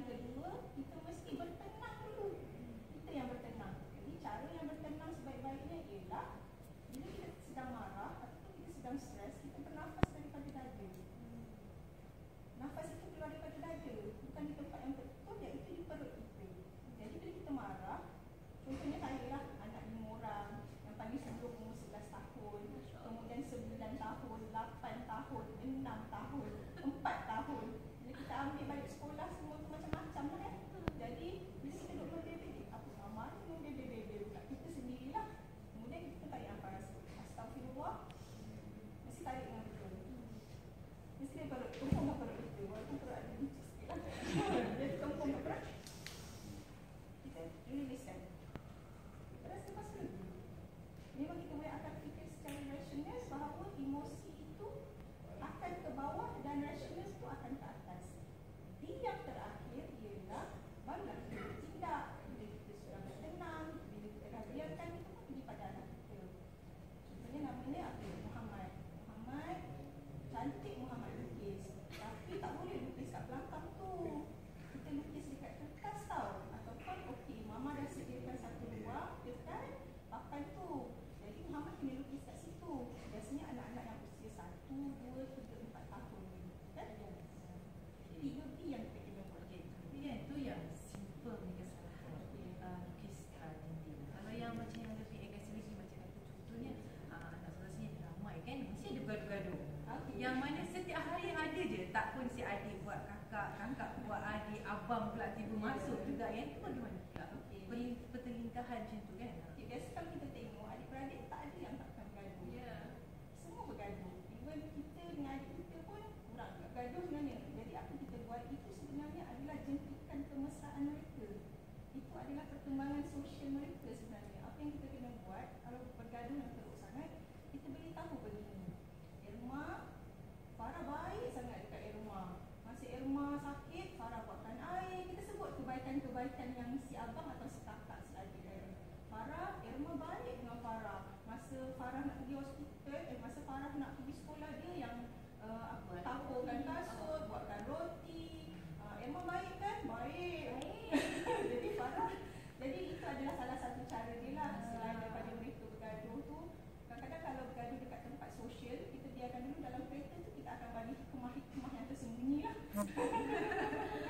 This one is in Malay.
yang kedua, kita mesti bertenang dulu. Kita yang bertenang. Jadi cara yang bertenang sebaik-baiknya ialah bila kita sedang marah ataupun kita sedang stres, kita bernafas daripada dada. Nafas itu keluar daripada dada, bukan di tempat yang betul. iaitu di perut kita. Jadi bila kita marah, contohnya saya lah anak lima orang yang panggil sebelum umur 11 tahun, kemudian 9 tahun, 8 Yang mana setiap hari ada je Tak pun si adik buat kakak Kakak buat adik Abang pula tiba masuk juga Yang tu bagaimana? pula okay. Pertelingkahan macam tu kan kan yang si abang atau si kakak selagi kan. Farah, Irma balik dengan Farah. Masa Farah nak pergi hospital, eh, masa Farah nak pergi sekolah dia yang uh, apa, tapurkan kasut, buatkan roti. Uh, Irma baik kan? Baik. Oh. jadi Farah, jadi itu adalah salah satu cara dia lah. Ah. Selain daripada mereka bergaduh tu, kadang-kadang kalau bergaduh dekat tempat sosial, kita biarkan dulu dalam kereta tu, kita akan balik kemah-kemah yang tersembunyi lah.